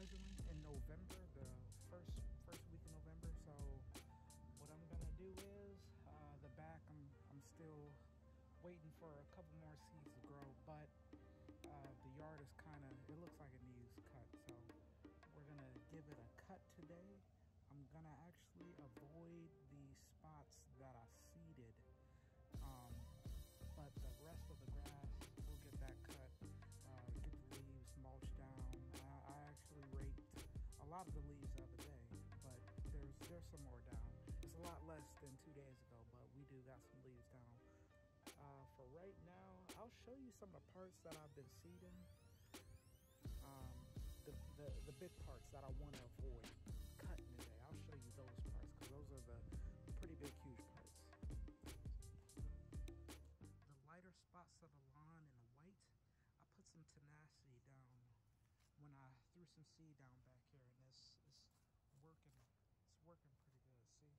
67 surprisingly, in November, the first first week of November. So what I'm gonna do is, uh, the back, I'm, I'm still waiting for a couple more seeds to grow, but uh, the yard is kind of, it looks like it needs cut. So we're gonna give it a cut today. I'm gonna actually show you some of the parts that I've been seeding. Um, the, the, the big parts that I want to avoid cutting today. I'll show you those parts because those are the pretty big, huge parts. The lighter spots of the lawn and the white, I put some tenacity down when I threw some seed down back here and this is working, it's working pretty good. See,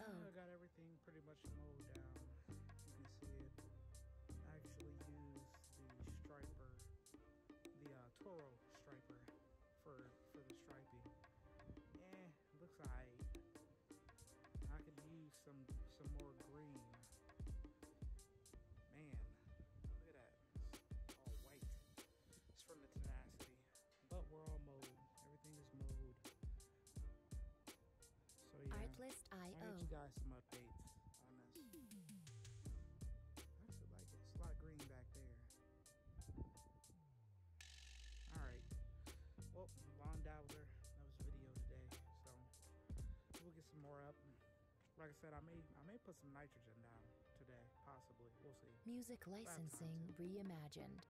Artlist.io. Oh. got everything pretty much mowed guys some updates on this. I actually like it. It's a lot of green back there. Alright. Well, Lawn Dabbler. That was the video today. So we'll get some more up. Like I said, I may I may put some nitrogen down today, possibly. We'll see. Music licensing reimagined.